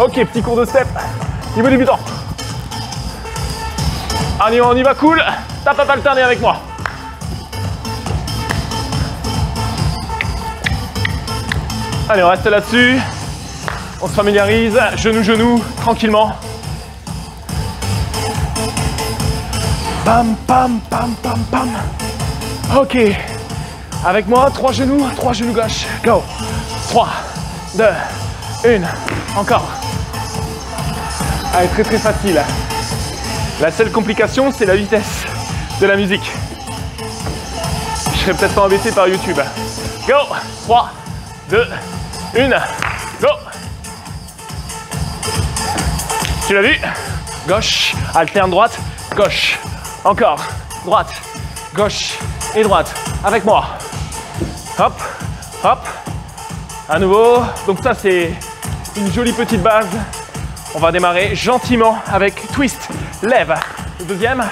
Ok, petit cours de step. Niveau débutant. Allez, on y va cool. Tape à alterner avec moi. Allez, on reste là-dessus. On se familiarise. Genou, genou, tranquillement. Pam, pam, pam, pam, pam. Ok. Avec moi, trois genoux, trois genoux gauche. Go. 3, 2, 1. Encore. Allez, très très facile. La seule complication, c'est la vitesse de la musique. Je serais peut-être pas embêté par YouTube. Go 3, 2, 1, go Tu l'as vu? Gauche, alterne droite, gauche. Encore, droite, gauche et droite. Avec moi. Hop, hop. À nouveau. Donc ça, c'est une jolie petite base. On va démarrer gentiment avec twist, lève. Deuxième,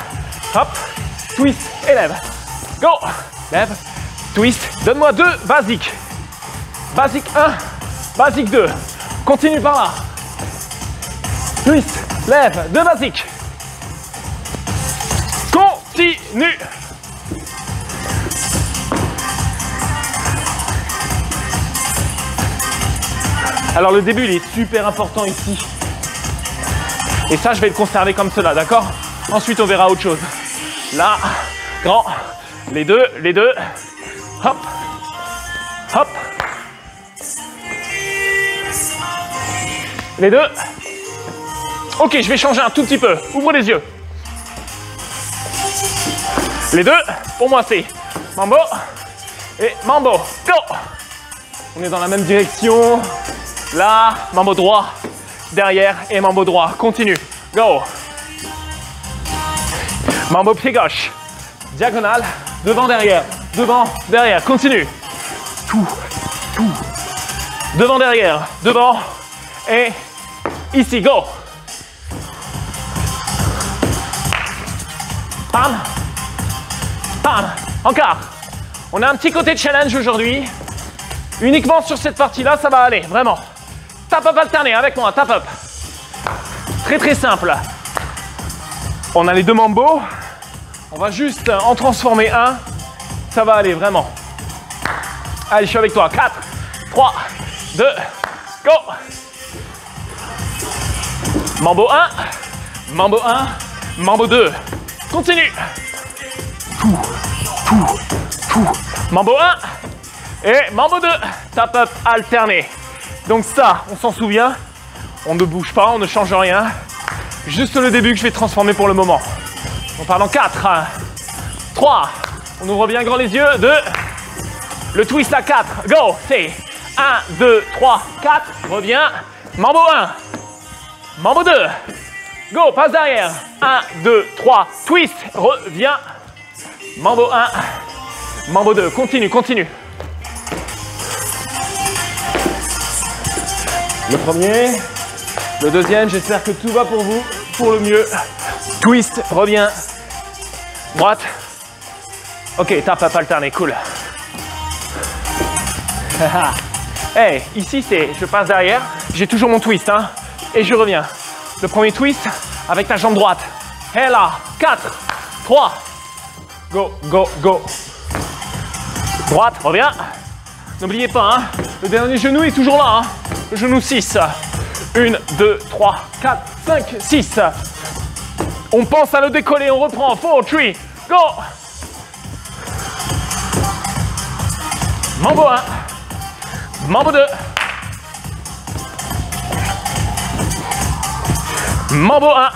hop, twist et lève. Go Lève, twist. Donne-moi deux basiques. Basique 1, basique 2. Continue par là. Twist, lève, deux basiques. Continue. Alors le début, il est super important ici. Et ça, je vais le conserver comme cela, d'accord Ensuite, on verra autre chose. Là, grand. Les deux, les deux. Hop. Hop. Les deux. Ok, je vais changer un tout petit peu. Ouvre les yeux. Les deux, pour moi, c'est mambo et mambo. Go On est dans la même direction. Là, mambo droit, derrière et mambo droit. Continue. Go. Mambo pied gauche. Diagonale, devant, derrière. Devant, derrière. Continue. Tout, tout. Devant, derrière. Devant. Et ici, go. Pam. Pam. Encore. On a un petit côté challenge aujourd'hui. Uniquement sur cette partie-là, ça va aller, vraiment. Tap up alterné avec moi, tap up. Très très simple. On a les deux mambos. On va juste en transformer un. Ça va aller vraiment. Allez, je suis avec toi. 4, 3, 2, go. Mambo 1, mambo 1, mambo 2. Continue. Tout, tout, tout. Mambo 1 et mambo 2. Tap up alterné. Donc ça, on s'en souvient. On ne bouge pas, on ne change rien. Juste le début que je vais transformer pour le moment. On part en 4, 3, on ouvre bien grand les yeux, 2, le twist à 4, go, c'est 1, 2, 3, 4, reviens, mambo 1, mambo 2, go, passe derrière, 1, 2, 3, twist, reviens, mambo 1, mambo 2, continue, continue. Le premier, le deuxième, j'espère que tout va pour vous, pour le mieux. Twist, reviens. Droite. Ok, tape à alterner, cool. hey, ici c'est, je passe derrière, j'ai toujours mon twist, hein, et je reviens. Le premier twist avec ta jambe droite. Et là, 4, 3, go, go, go. Droite, reviens. N'oubliez pas, hein, le dernier genou est toujours là. Hein. Genou 6. 1, 2, 3, 4, 5, 6. On pense à le décoller, on reprend. 4, 3, go Mambo 1. Mambo 2. Mambo 1.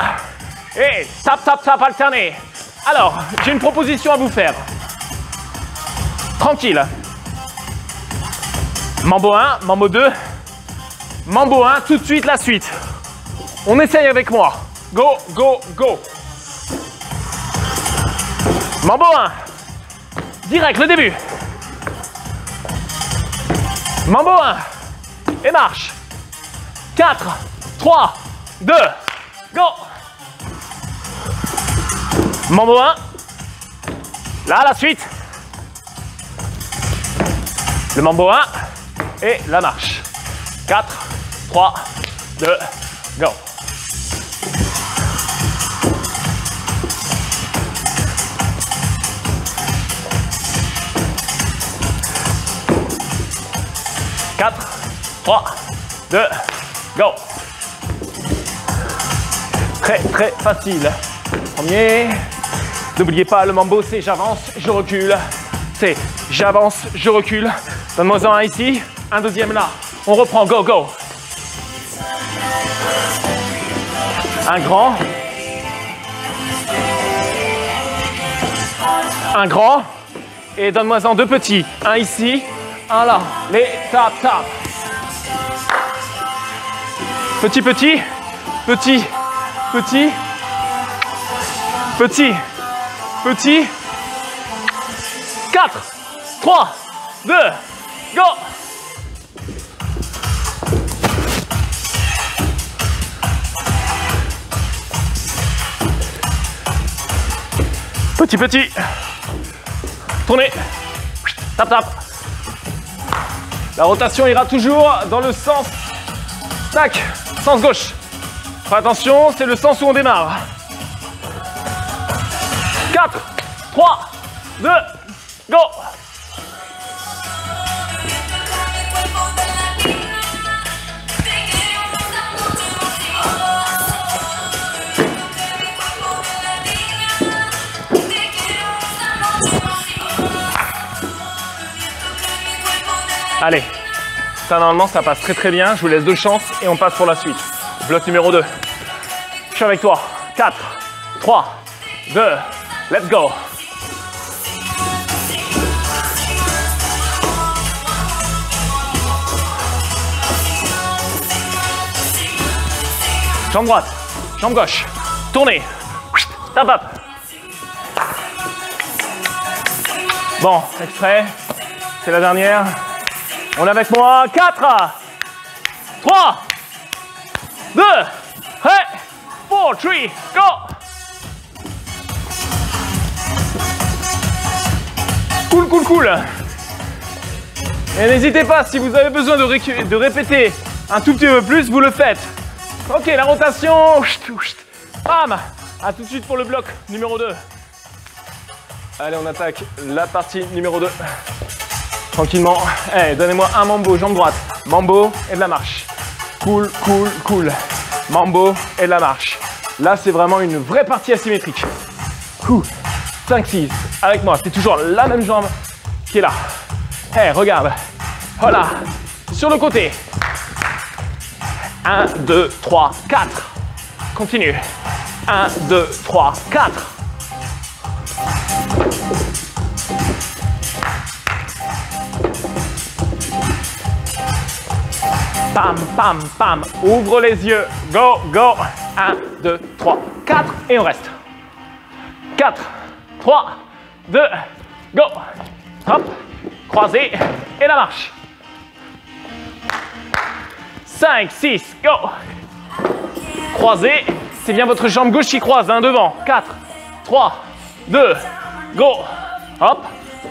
Et tap, tap, tap, alterné. Alors, j'ai une proposition à vous faire. Tranquille. Mambo 1, Mambo 2, Mambo 1, tout de suite la suite. On essaye avec moi. Go, go, go. Mambo 1. Direct, le début. Mambo 1. Et marche. 4, 3, 2, go. Mambo 1. Là, la suite. Le mambo 1 et la marche. 4, 3, 2, Go. Quatre, trois, deux, go. Très très facile. Premier. N'oubliez pas, le mambo, c'est j'avance, je recule. C'est j'avance, je recule. Donne-moi un ici, un deuxième là. On reprend, go, go. Un grand. Un grand. Et donne-moi en deux petits. Un ici, un là. Les tap, tap. Petit, petit. Petit. Petit. Petit. Petit. 4, 3, 2, go Petit, petit. Tournez. Tap, tap. La rotation ira toujours dans le sens. Tac. Sens gauche. Fais attention, c'est le sens où on démarre. 4, 3, 2, go Allez, ça normalement ça passe très très bien. Je vous laisse deux chances et on passe pour la suite. Bloc numéro 2. Je suis avec toi. 4, 3, 2, let's go. Jambe droite, jambe gauche, tournez, tap. Bon, extrait, c'est la dernière. On est avec moi, 4, 3, 2, 1, 4, 3, go. Cool, cool, cool. Et n'hésitez pas, si vous avez besoin de, de répéter un tout petit peu plus, vous le faites. Ok, la rotation. Bam. A tout de suite pour le bloc numéro 2. Allez, on attaque la partie numéro 2. Tranquillement. Eh, donnez-moi un mambo, jambe droite. Mambo et de la marche. Cool, cool, cool. Mambo et de la marche. Là, c'est vraiment une vraie partie asymétrique. 5, 6. Avec moi, c'est toujours la même jambe qui est là. Eh, regarde. Voilà. Sur le côté. 1, 2, 3, 4. Continue. 1, 2, 3, 4. Pam, pam, pam. Ouvre les yeux. Go, go. 1, 2, 3, 4. Et on reste. 4, 3, 2, go. Hop. Croisé. Et la marche. 5, 6, go Croisez, c'est bien votre jambe gauche qui croise, hein, devant. 4, 3, 2, go Hop,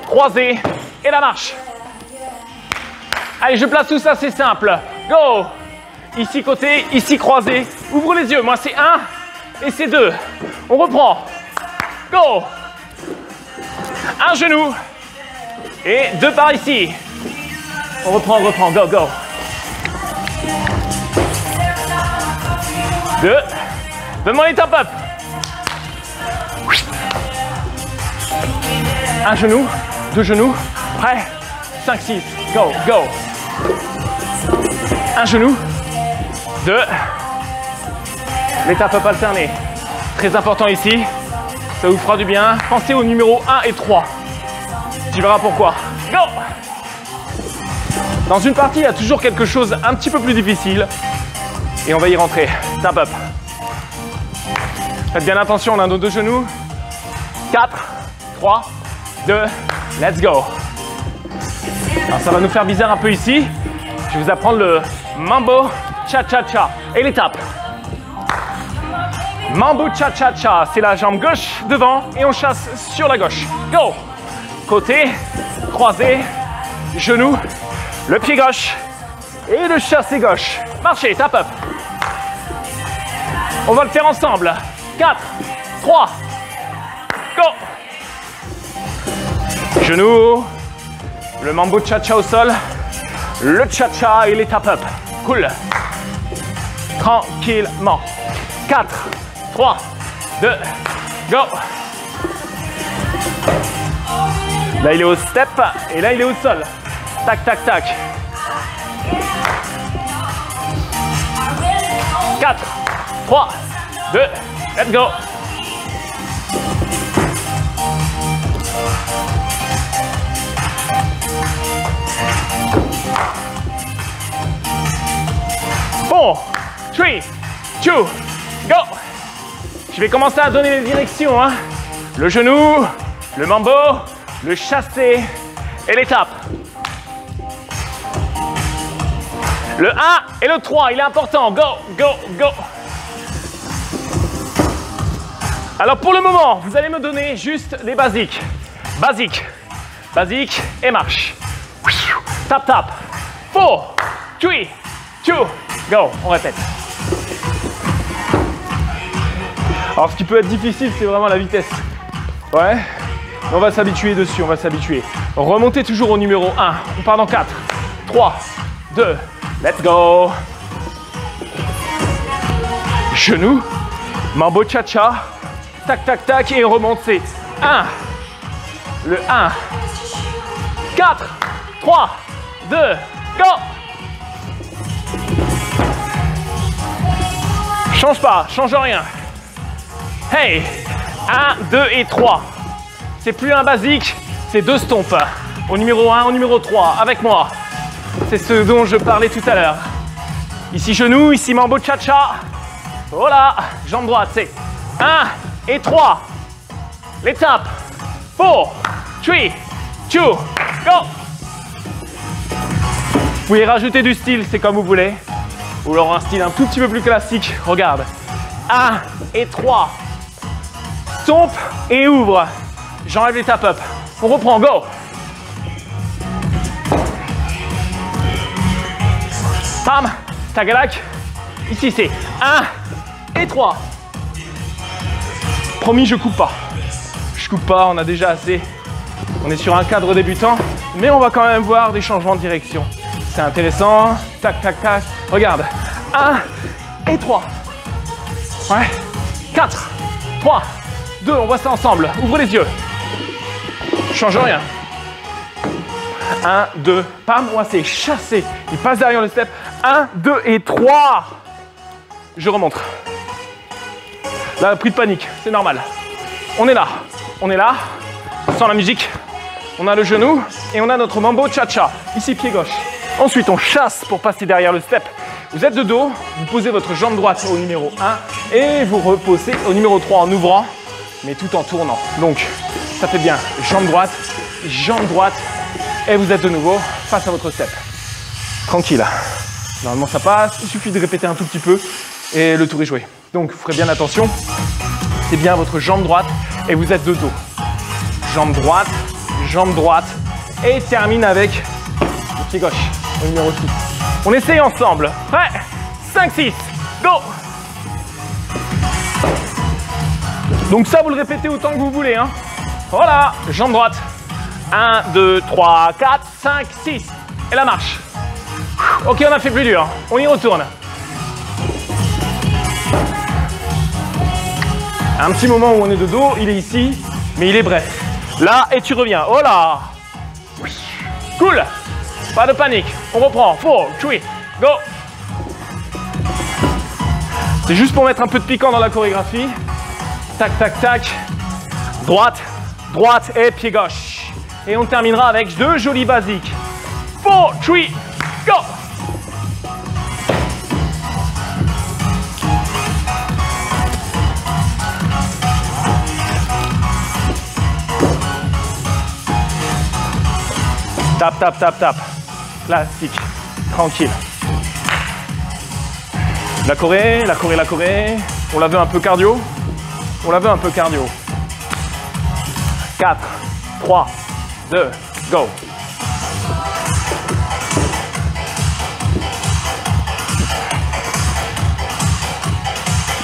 croisez, et la marche. Allez, je place tout ça, c'est simple. Go Ici côté, ici croisé. Ouvre les yeux, moi c'est 1 et c'est 2. On reprend. Go Un genou. Et deux par ici. On reprend, on reprend. Go, go. Deux. Donne-moi les top up. Un genou, deux genoux. Prêt? 5, 6. Go, go. Un genou. Deux. L'étape up alternée. Très important ici. Ça vous fera du bien. Pensez au numéro 1 et 3. Tu verras pourquoi. Go Dans une partie, il y a toujours quelque chose un petit peu plus difficile. Et on va y rentrer. Tap up. Faites bien attention, on a nos deux genoux. 4, 3, 2, let's go. Alors ça va nous faire bizarre un peu ici. Je vais vous apprendre le mambo cha-cha-cha et l'étape. Mambo cha-cha-cha, c'est la jambe gauche devant et on chasse sur la gauche. Go Côté, croisé, genou, le pied gauche et le chassé gauche. Marchez, tap up. On va le faire ensemble. 4, 3, go Genoux, le mambo cha-cha au sol, le cha-cha et les tap-up. Tranquillement. 4, 3, 2, go Là, il est au step et là, il est au sol. Tac, tac, tac. 4, 3, 2, let's go. Bon, 3, 2, go. Je vais commencer à donner les directions. Hein. Le genou, le mambo, le chassé et l'étape. Le 1 et le 3, il est important. Go, go, go. Alors pour le moment, vous allez me donner juste les basiques. Basique, basique et marche. Tap, tap. 4, 3, 2, go. On répète. Alors ce qui peut être difficile, c'est vraiment la vitesse. Ouais. On va s'habituer dessus, on va s'habituer. Remontez toujours au numéro 1. On part dans 4, 3, 2, let's go. Genou, mambo cha-cha, tac, tac, tac, et remontez. 1, le 1, 4, 3, 2, go. Change pas, change rien. Hey, 1, 2 et 3. C'est plus un basique, c'est deux stompes. Au numéro 1, au numéro 3, avec moi. C'est ce dont je parlais tout à l'heure. Ici genou, ici mambo cha-cha. Voilà, jambe droite, c'est 1 et 3. L'étape. 4, 3, 2, go. Vous pouvez rajouter du style, c'est comme vous voulez. Ou alors un style un tout petit peu plus classique. Regarde. 1 et 3. Stomp et ouvre. J'enlève les tap-up. On reprend, go Pam, tagalak. Ici c'est 1 et 3. Promis, je coupe pas. Je coupe pas, on a déjà assez. On est sur un cadre débutant, mais on va quand même voir des changements de direction. C'est intéressant. Tac, tac, tac. Regarde. 1 et 3. Ouais. 4, 3, 2, on voit ça ensemble. Ouvre les yeux. Change rien. 1, 2, pas moi, c'est chassé. Il passe derrière le step. 1, 2 et 3. Je remonte. Là, pris de panique, c'est normal. On est là. On est là. Sans la musique. On a le genou et on a notre mambo cha-cha. Ici, pied gauche. Ensuite, on chasse pour passer derrière le step. Vous êtes de dos, vous posez votre jambe droite au numéro 1 et vous reposez au numéro 3 en ouvrant, mais tout en tournant. Donc, ça fait bien. Jambe droite, jambe droite, et vous êtes de nouveau face à votre step. Tranquille. Normalement, ça passe. Il suffit de répéter un tout petit peu et le tour est joué. Donc, vous ferez bien attention. C'est bien votre jambe droite et vous êtes de dos. Jambe droite, jambe droite et termine avec le pied gauche au numéro 6. On essaye ensemble. Prêt? 5, 6, go Donc ça, vous le répétez autant que vous voulez. Hein. Voilà, jambe droite. 1, 2, 3, 4, 5, 6. Et la marche. Ok, on a fait plus dur. On y retourne. Un petit moment où on est de dos, il est ici, mais il est bref. Là, et tu reviens. Oh là Cool Pas de panique. On reprend. 4, 3, go C'est juste pour mettre un peu de piquant dans la chorégraphie. Tac, tac, tac. Droite, droite et pied gauche. Et on terminera avec deux jolis basiques. 4, 3, go Tap, tap, tap, tap. Classique. Tranquille. La Corée, la Corée, la Corée. On la veut un peu cardio On la veut un peu cardio. 4, 3, 2, go.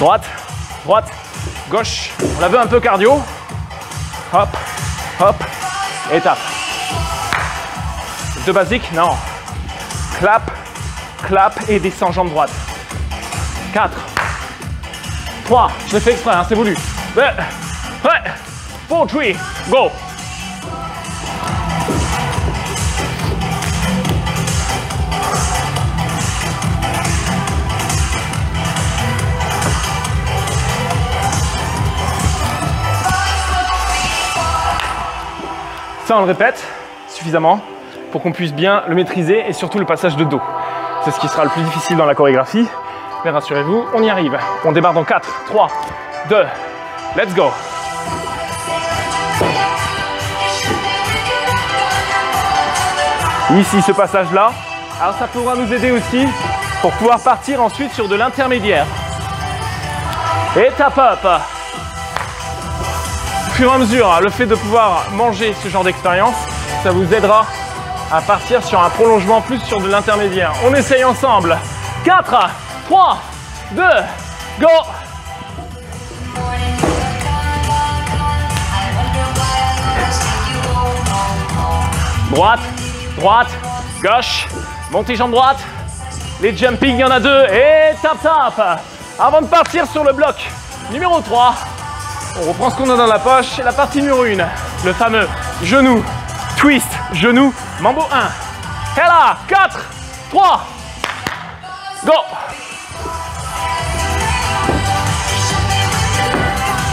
Droite, droite, gauche. On la veut un peu cardio. Hop, hop, et tape. Deux basiques Non. Clap, clap et descend jambe droite. 4, 3, je l'ai fait exprès, hein, c'est voulu. 2, 1, 4, 3, go. Ça, on le répète suffisamment pour qu'on puisse bien le maîtriser et surtout le passage de dos. C'est ce qui sera le plus difficile dans la chorégraphie. Mais rassurez-vous, on y arrive. On démarre dans 4, 3, 2, let's go. Ici, ce passage-là. Alors ça pourra nous aider aussi pour pouvoir partir ensuite sur de l'intermédiaire. Et tap up fur et à mesure, hein, le fait de pouvoir manger ce genre d'expérience, ça vous aidera à partir sur un prolongement plus sur de l'intermédiaire. On essaye ensemble. 4, 3, 2, go Droite, droite, gauche, montez jambe droite. Les jumping, il y en a deux. Et tap tap. Avant de partir sur le bloc numéro 3, on reprend ce qu'on a dans la poche. La partie numéro 1. Le fameux genou, twist, genou, mambo 1. Et là, 4, 3, go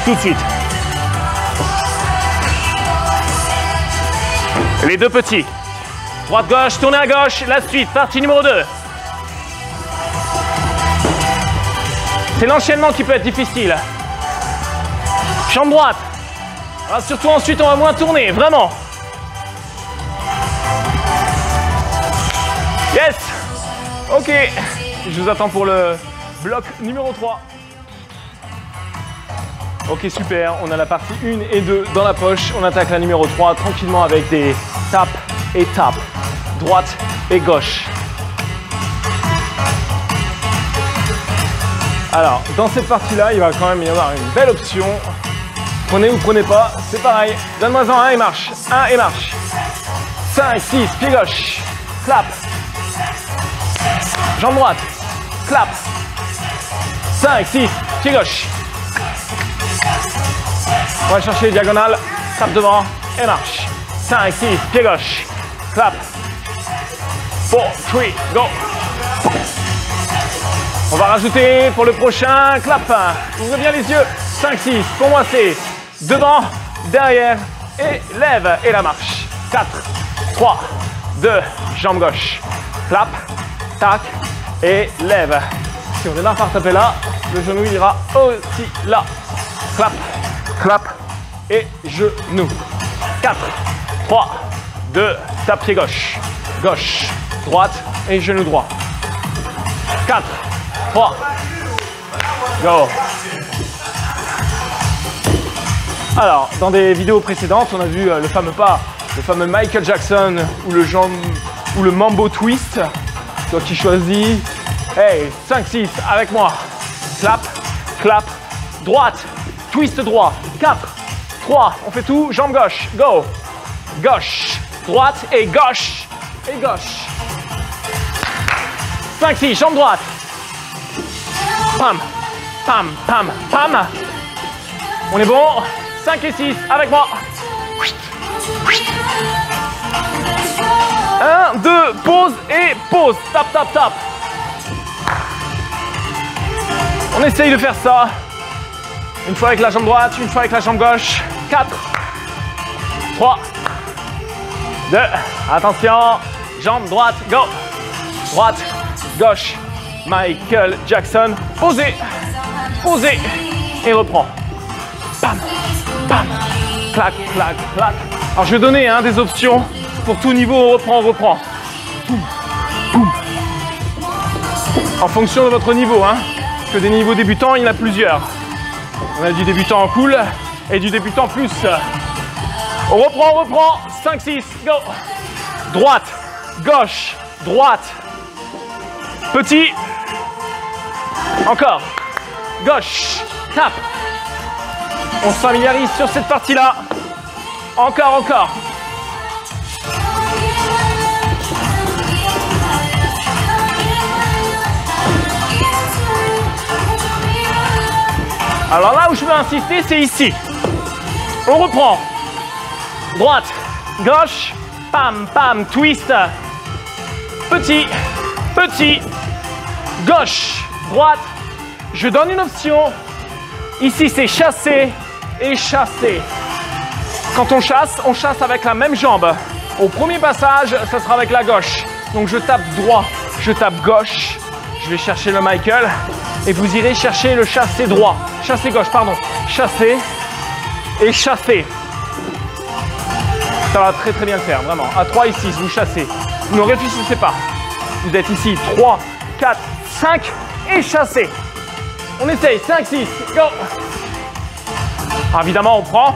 Tout de suite. Les deux petits. Droite-gauche, tournez à gauche. La suite, partie numéro 2. C'est l'enchaînement qui peut être difficile. Chambre droite. surtout ensuite, on va moins tourner, vraiment. Ok, je vous attends pour le bloc numéro 3. Ok, super, on a la partie 1 et 2 dans la poche. On attaque la numéro 3 tranquillement avec des tapes et tapes, droite et gauche. Alors, dans cette partie-là, il va quand même y avoir une belle option Prenez ou prenez pas, c'est pareil. Donne-moi en un et marche. Un et marche. 5, 6, pied gauche. Clap. Jambe droite. Clap. 5, 6, pied gauche. On va chercher les diagonales. Tape devant et marche. 5, 6, pied gauche. Clap. 4, 3, go. On va rajouter pour le prochain clap. Ouvrez bien les yeux. 5, 6. Pour moi, c'est devant, derrière et lève et la marche. 4, 3, 2, jambe gauche. Clap, tac et lève. Si on démarre par taper là, le genou ira aussi là. Clap, clap et genou. 4, 3, 2, tape pied gauche. Gauche, droite et genou droit. 4, 3, go. Alors, dans des vidéos précédentes, on a vu euh, le fameux pas, le fameux Michael Jackson ou le, ou le Mambo Twist. Toi qui choisis. Hey, 5-6 avec moi. Clap, clap, droite, twist droit. 4, 3, on fait tout. Jambe gauche, go. Gauche, droite et gauche. Et gauche. 5-6, jambe droite. Pam, pam, pam, pam. On est bon 5 et 6, avec moi. 1, 2, pause et pause. Tap, tap, tap. On essaye de faire ça. Une fois avec la jambe droite, une fois avec la jambe gauche. 4, 3, 2, attention. Jambe droite, go. Droite, gauche. Michael Jackson. Posez, posez et reprend. Bam. Bam Clac, clac, clac. Alors je vais donner hein, des options pour tout niveau, on reprend, on reprend. En fonction de votre niveau, hein. Parce que des niveaux débutants, il y en a plusieurs. On a du débutant en cool et du débutant plus. On reprend, on reprend. 5, 6, go. Droite, gauche, droite. Petit. Encore. gauche, tape. On se familiarise sur cette partie-là. Encore, encore. Alors là où je veux insister, c'est ici. On reprend. Droite, gauche, pam, pam, twist. Petit, petit, gauche, droite. Je donne une option. Ici, c'est chasser et chasser. Quand on chasse, on chasse avec la même jambe. Au premier passage, ça sera avec la gauche. Donc je tape droit, je tape gauche. Je vais chercher le Michael et vous irez chercher le chassé droit. Chassé gauche, pardon. Chasser et chasser. Ça va très très bien le faire, vraiment. À 3 ici, vous chassez. Ne réfléchissez pas. Vous êtes ici, 3, 4, 5 et chassez. On essaye, 5, 6, go Évidemment, on prend.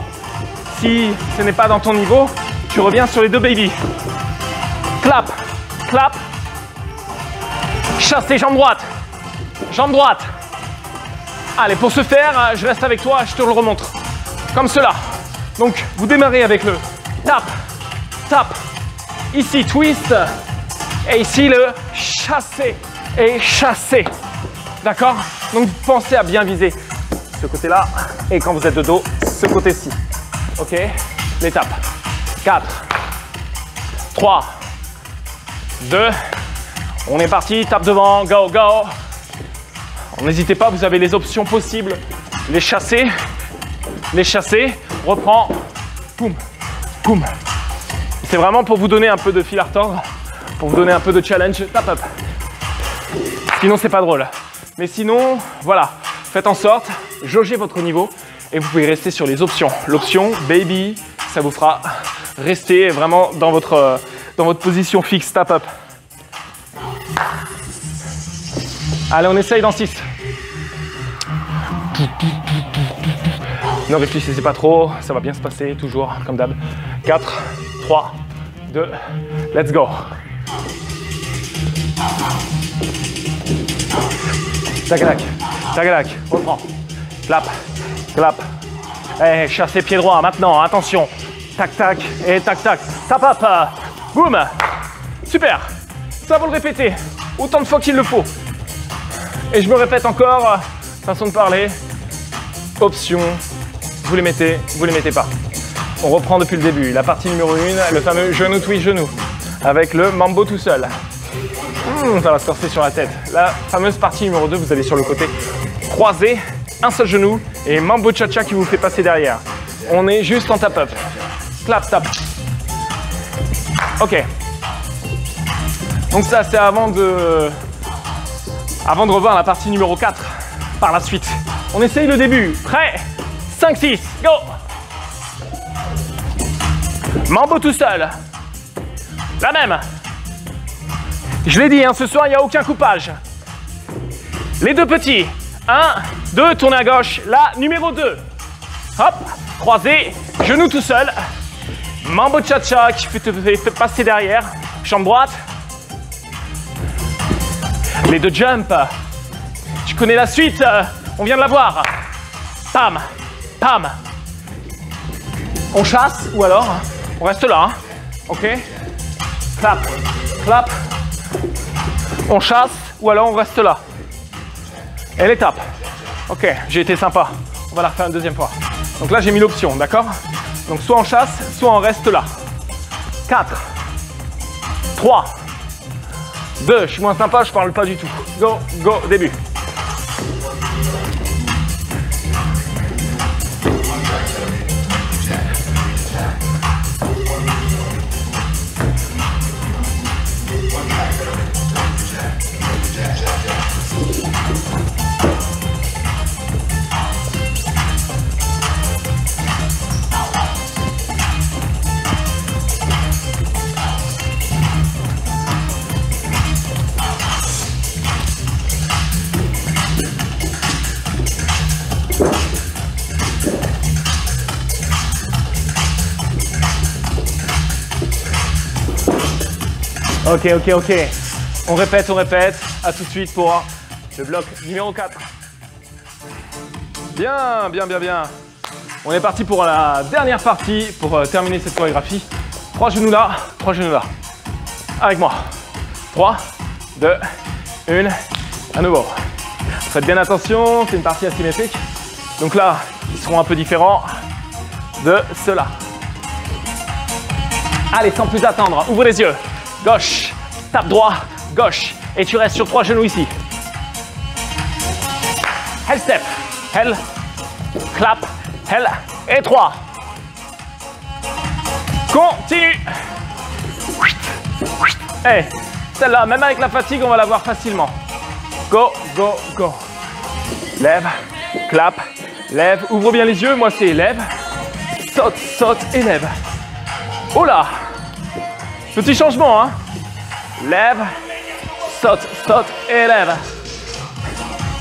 Si ce n'est pas dans ton niveau, tu reviens sur les deux baby. Clap, clap. Chassez, jambe droite. Jambe droite. Allez, pour ce faire, je reste avec toi, je te le remontre. Comme cela. Donc, vous démarrez avec le tap, tap. Ici, twist. Et ici, le chasser et chasser. D'accord? Donc, pensez à bien viser ce côté-là. Et quand vous êtes de dos, ce côté-ci. Ok? L'étape. 4, 3, 2, on est parti, tape devant, go, go. N'hésitez pas, vous avez les options possibles. Les chasser, les chasser, reprend, boum, boum. C'est vraiment pour vous donner un peu de fil à retordre, pour vous donner un peu de challenge. Tap up. Sinon, c'est pas drôle. Mais sinon, voilà, faites en sorte, jaugez votre niveau et vous pouvez rester sur les options. L'option baby, ça vous fera rester vraiment dans votre, dans votre position fixe. Tap up. Allez, on essaye dans 6. Ne réfléchissez pas trop, ça va bien se passer, toujours, comme d'hab. 4, 3, 2, let's go. Tagalac, tagalac, reprend. Clap, clap. Eh, chassez pied droit, maintenant, attention. Tac, tac, et tac, tac. Tap, up. Boum. Super. Ça, vous le répéter autant de fois qu'il le faut. Et je me répète encore, façon de parler, option, vous les mettez, vous les mettez pas. On reprend depuis le début. La partie numéro 1, le fameux genou twist genou, avec le mambo tout seul. Hmm, ça va se corser sur la tête. La fameuse partie numéro 2, vous allez sur le côté croisé, un seul genou et mambo cha-cha qui vous fait passer derrière. On est juste en tap-up. Clap, tap. Ok. Donc ça, c'est avant de, avant de revoir la partie numéro 4 par la suite. On essaye le début. Prêt? 5, 6, go Mambo tout seul. La même. Je l'ai dit, hein, ce soir, il n'y a aucun coupage. Les deux petits. 1, 2, tournez à gauche. La numéro 2. Hop, croisé, genou tout seul. Mambo cha-cha qui peut te passer derrière. Chambre droite. Les deux jumps. Tu connais la suite, on vient de la voir. Pam, pam. On chasse ou alors on reste là. Hein. Ok Clap, clap. On chasse ou alors on reste là. Et l'étape. Ok, j'ai été sympa. On va la refaire une deuxième fois. Donc là, j'ai mis l'option, d'accord? Donc soit on chasse, soit on reste là. 4, 3, 2, je suis moins sympa, je parle pas du tout. Go, go, début. Ok, ok, ok. On répète, on répète. À tout de suite pour le bloc numéro 4. Bien, bien, bien, bien. On est parti pour la dernière partie pour euh, terminer cette chorégraphie. Trois genoux là, trois genoux là. Avec moi. 3, 2, 1, à nouveau. Faites bien attention, c'est une partie asymétrique. Donc là, ils seront un peu différents de ceux-là. Allez, sans plus attendre, ouvre les yeux. Gauche, tape droit, gauche. Et tu restes sur trois genoux ici. Hell step, hell, clap, hell, et trois. Continue. Hey, celle-là, même avec la fatigue, on va la voir facilement. Go, go, go. Lève, clap, lève, ouvre bien les yeux. Moi, c'est lève, saute, saute et lève. Oh là Petit changement, hein Lève, saute, saute et lève.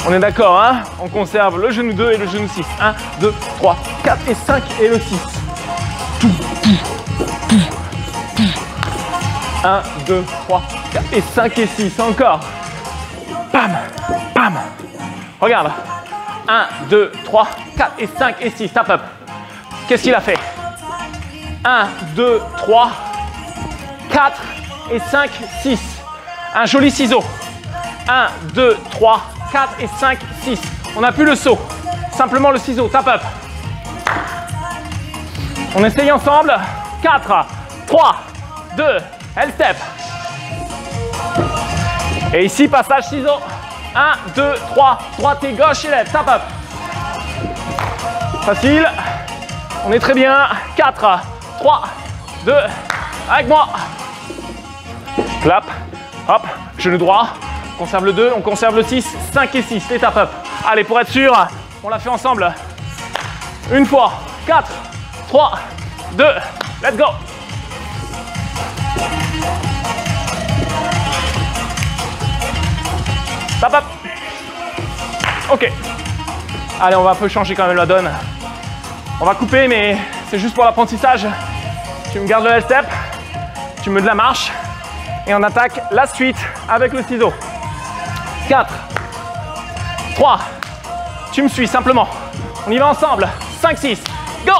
On est d'accord, hein On conserve le genou 2 et le genou 6. 1, 2, 3, 4 et 5 et le 6. 1, 2, 3, 4 et 5 et 6. Encore. Pam, pam. Regarde. 1, 2, 3, 4 et 5 et 6. Tap up. Qu'est-ce qu'il a fait? 1, 2, 3, 4 et 5, 6. Un joli ciseau. 1, 2, 3, 4 et 5, 6. On n'a plus le saut. Simplement le ciseau. Tap up. On essaye ensemble. 4, 3, 2, L step. Et ici, passage ciseau. 1, 2, 3, droite et gauche et lève. Tap up. Facile. On est très bien. 4, 3, 2, avec moi. Clap. Hop, genou droit. On conserve le 2, on conserve le 6, 5 et 6. Les tap up. Allez, pour être sûr, on l'a fait ensemble. Une fois. 4, 3, 2, let's go. Tap up. Ok. Allez, on va un peu changer quand même la donne. On va couper, mais c'est juste pour l'apprentissage. Tu me gardes le L-step, tu me de la marche, et on attaque la suite avec le ciseau. 4, 3, tu me suis simplement. On y va ensemble. 5, 6, go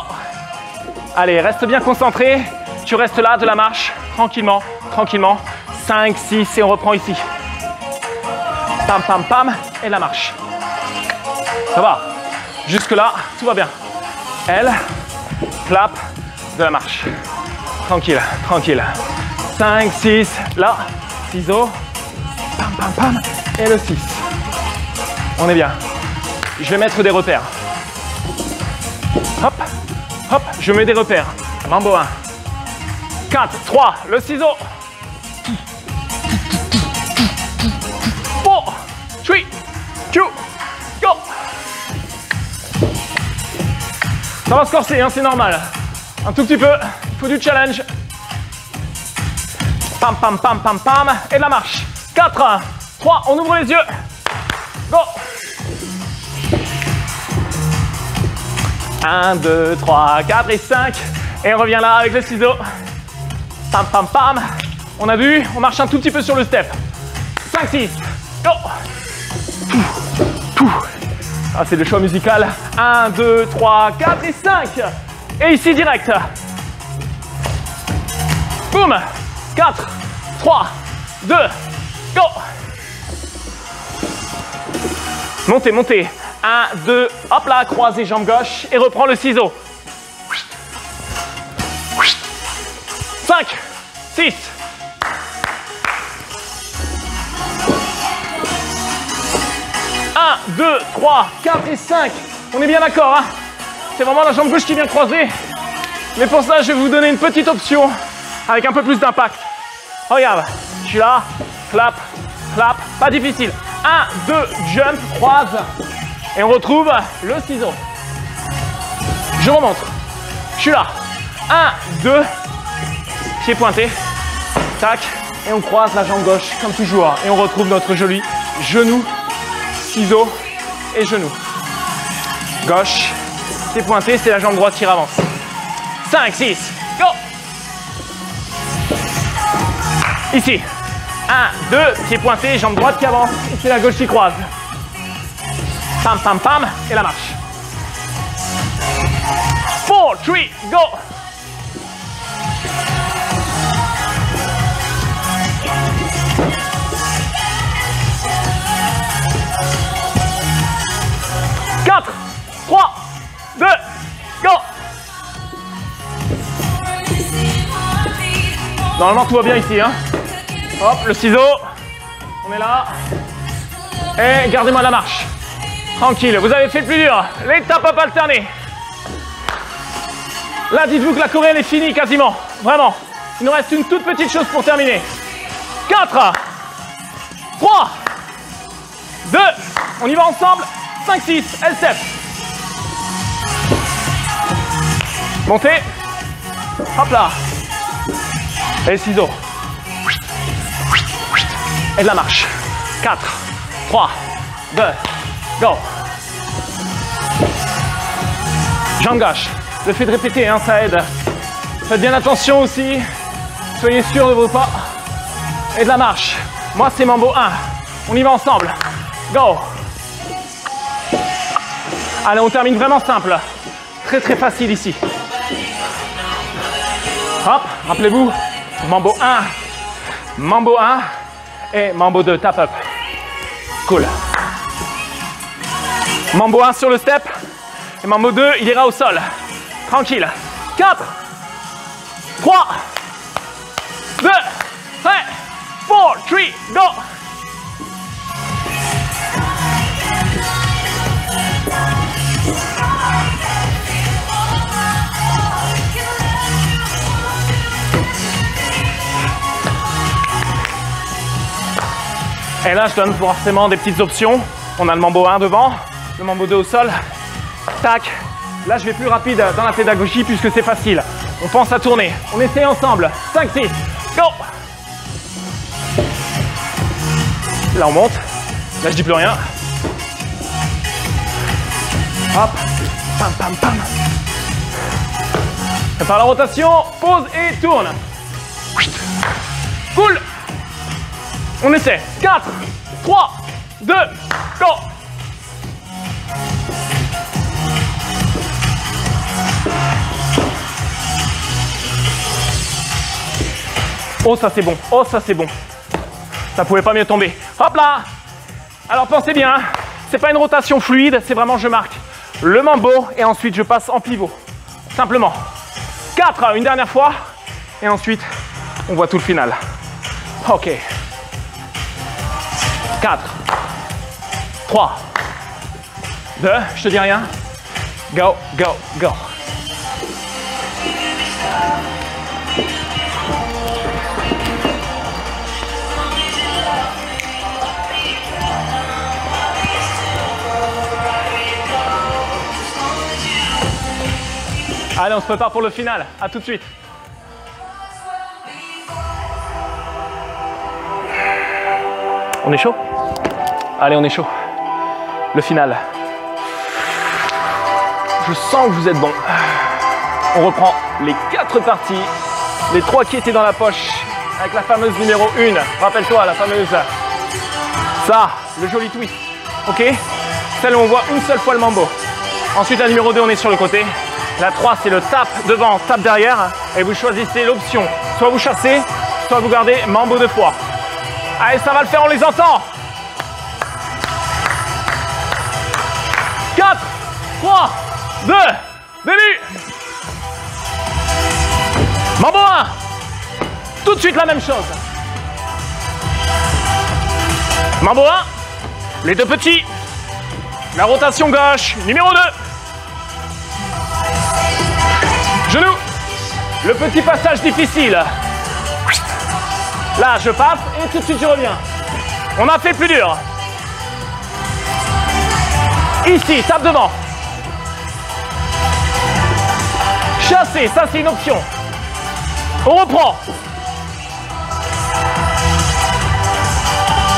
Allez, reste bien concentré. Tu restes là de la marche, tranquillement, tranquillement. 5, 6, et on reprend ici. Pam, pam, pam, et la marche. Ça va. Jusque là, tout va bien. Elle, clap, de la marche. Tranquille, tranquille. 5, 6, là, ciseaux, pam, pam, pam, et le 6. On est bien. Je vais mettre des repères. Hop, hop, je mets des repères. Mambo 1. 4, 3, le ciseau. 4, 3, 2, go. Ça va se corser, hein, c'est normal. Un tout petit peu, faut du challenge. Pam, pam, pam, pam, pam. Et de la marche. 4, 3, on ouvre les yeux. Go 1, 2, 3, 4 et 5. Et on revient là avec le ciseau. Pam, pam, pam. On a vu, on marche un tout petit peu sur le step. 5, 6. Go Ah, c'est le choix musical. 1, 2, 3, 4 et 5. Et ici, direct. Boum 4, 3, 2, go Montez, montez. 1, 2, hop là, croisez jambe gauche et reprends le ciseau. 5, 6. Un, 2, 3, 4 et 5. On est bien d'accord, hein C'est vraiment la jambe gauche qui vient croiser. Mais pour ça, je vais vous donner une petite option avec un peu plus d'impact. Regarde, je suis là, clap, clap, pas difficile. 1, 2, jump, croise. Et on retrouve le ciseau. Je remonte. Je suis là. 1, 2, pied pointé. Tac. Et on croise la jambe gauche comme toujours. Et on retrouve notre joli genou, ciseau et genou. Gauche, pied pointé, c'est la jambe droite qui avance. 5, 6, Ici. 1, 2, pied pointé, jambe droite qui avance. Et c'est la gauche qui croise. Pam, pam, pam. Et la marche. 4, 3, go 4, 3, 2, go Normalement tout va bien ici. Hein. Hop, le ciseau. On est là. Et gardez-moi la marche. Tranquille, vous avez fait le plus dur. L'étape up alternée. Là, dites-vous que la Corée est finie quasiment. Vraiment. Il nous reste une toute petite chose pour terminer. 4, 3, 2, on y va ensemble. 5, 6, L7. Montez. Hop là. Et ciseaux. Et de la marche. 4, 3, 2, go. J'engage. Le fait de répéter, hein, ça aide. Faites bien attention aussi. Soyez sûr de vos pas. Et de la marche. Moi, c'est Mambo 1. On y va ensemble. Go. Allez, on termine vraiment simple. Très très facile ici. Hop, rappelez-vous, Mambo 1, Mambo 1 et Mambo 2, tap up. Cool. Mambo 1 sur le step et Mambo 2, il ira au sol. Tranquille. 4, 3, 2, 1, 4, 3, go Et là, je donne forcément des petites options. On a le mambo 1 devant, le mambo 2 au sol. Tac. Là, je vais plus rapide dans la pédagogie puisque c'est facile. On pense à tourner. On essaye ensemble. 5, 6, go Là, on monte. Là, je dis plus rien. Hop. Pam, pam, pam. Prépare la rotation. Pause et tourne. Cool. On essaie. 4, 3, 2, go Oh ça c'est bon, oh ça c'est bon. Ça pouvait pas mieux tomber. Hop là Alors pensez bien, hein. c'est pas une rotation fluide, c'est vraiment je marque le mambo et ensuite je passe en pivot. Simplement. 4, une dernière fois. Et ensuite, on voit tout le final. Ok. 4, 3, 2, je te dis rien. Go, go, go. Allez, on se prépare pour le final. À tout de suite. On est chaud? Allez, on est chaud. Le final. Je sens que vous êtes bon. On reprend les quatre parties. Les trois qui étaient dans la poche. Avec la fameuse numéro 1. Rappelle-toi, la fameuse. Ça, le joli twist. Ok? Celle où on voit une seule fois le mambo. Ensuite, la numéro 2, on est sur le côté. La 3, c'est le tap devant, tap derrière. Et vous choisissez l'option. Soit vous chassez, soit vous gardez mambo deux fois. Allez, ça va le faire, on les entend. 4, 3, 2, début. Mambo 1. Tout de suite la même chose. Mambo 1. Les deux petits. La rotation gauche, numéro 2. Genou. Le petit passage difficile. Là, je passe et tout de suite je reviens. On a fait plus dur. Ici, tape devant. Chasser, ça c'est une option. On reprend.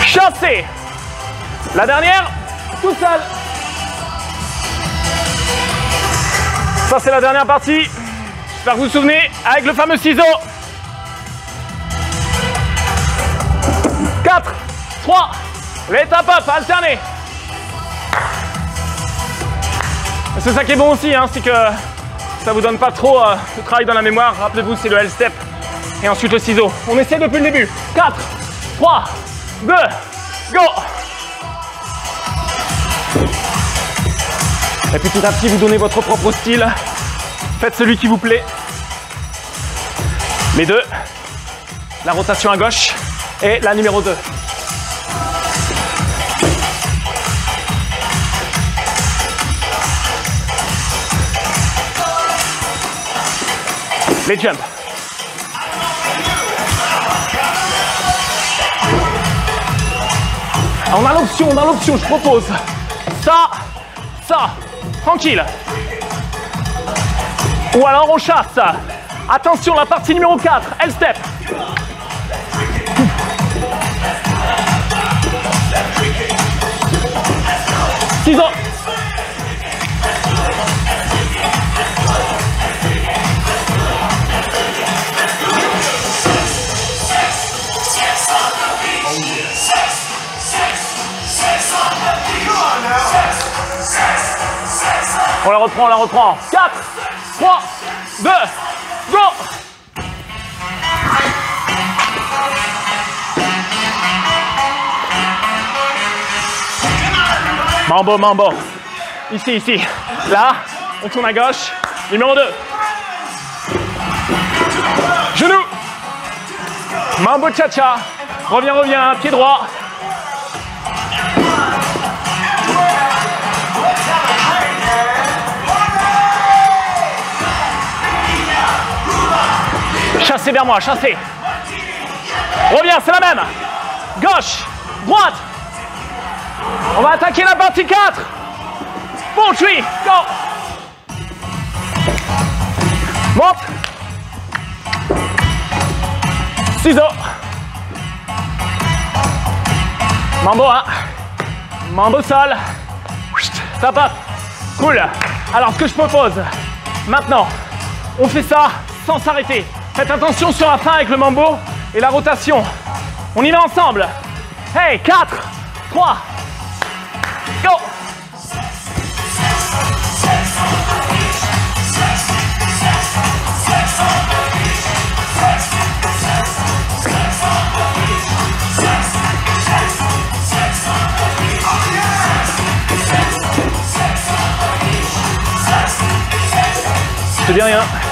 Chasser. La dernière, tout seul. Ça c'est la dernière partie. J'espère que vous vous souvenez avec le fameux ciseau. 4, 3, l'étape up, alterner. C'est ça qui est bon aussi, hein, c'est que ça vous donne pas trop euh, de travail dans la mémoire, rappelez-vous, c'est le L-step. Et ensuite le ciseau. On essaie depuis le début. 4, 3, 2, go Et petit à petit, vous donnez votre propre style. Faites celui qui vous plaît. Les deux. La rotation à gauche et la numéro 2. Les jumps. On a l'option, on a l'option, je propose. Ça, ça, tranquille. Ou alors on chasse. Attention, la partie numéro 4, elle step. Ciseaux. On la reprend, on la reprend. 4, 3, 2, Mambo, mambo. Ici, ici. Là, on tourne à gauche. Numéro 2. Genou. Mambo cha-cha. Reviens, reviens. Pied droit. Chassez vers moi, chassez. Reviens, c'est la même. Gauche, droite. On va attaquer la partie 4. Bon tree, go. Monte. Ciseaux. Mambo 1. Mambo sol. Up. Cool. Alors, ce que je propose, maintenant, on fait ça sans s'arrêter. Faites attention sur la fin avec le mambo et la rotation. On y va ensemble. Hey, 4, 3, Je dis rien.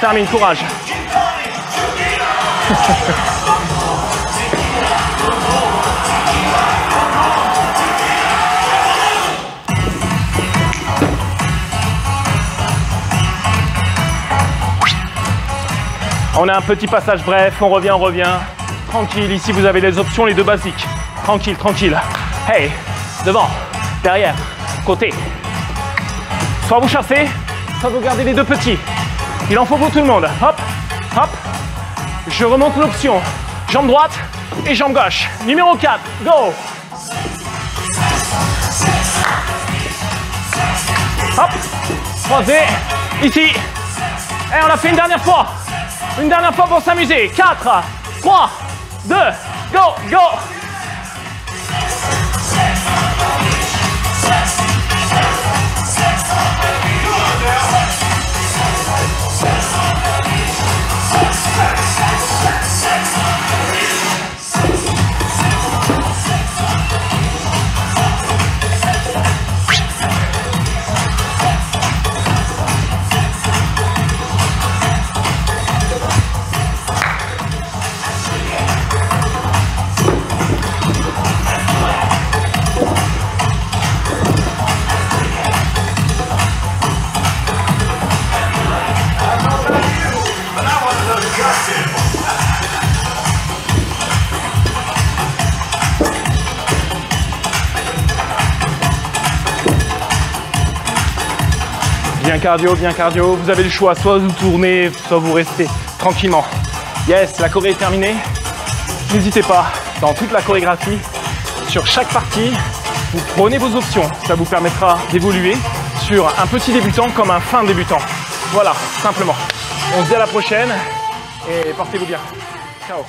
Termine, courage. On a un petit passage bref, on revient, on revient. Tranquille, ici vous avez les options, les deux basiques. Tranquille, tranquille. Hey, devant, derrière, côté. Soit vous chassez, soit vous gardez les deux petits. Il en faut pour tout le monde. Hop, hop. Je remonte l'option. Jambe droite et jambe gauche. Numéro 4, go. Hop, croisé, ici. Et on a fait une dernière fois. Une dernière fois pour s'amuser. 4, 3, 2, go, go. Cardio, bien cardio. Vous avez le choix, soit vous tournez, soit vous restez tranquillement. Yes, la choré est terminée. N'hésitez pas, dans toute la chorégraphie, sur chaque partie, vous prenez vos options. Ça vous permettra d'évoluer sur un petit débutant comme un fin débutant. Voilà, simplement. On se dit à la prochaine et portez-vous bien. Ciao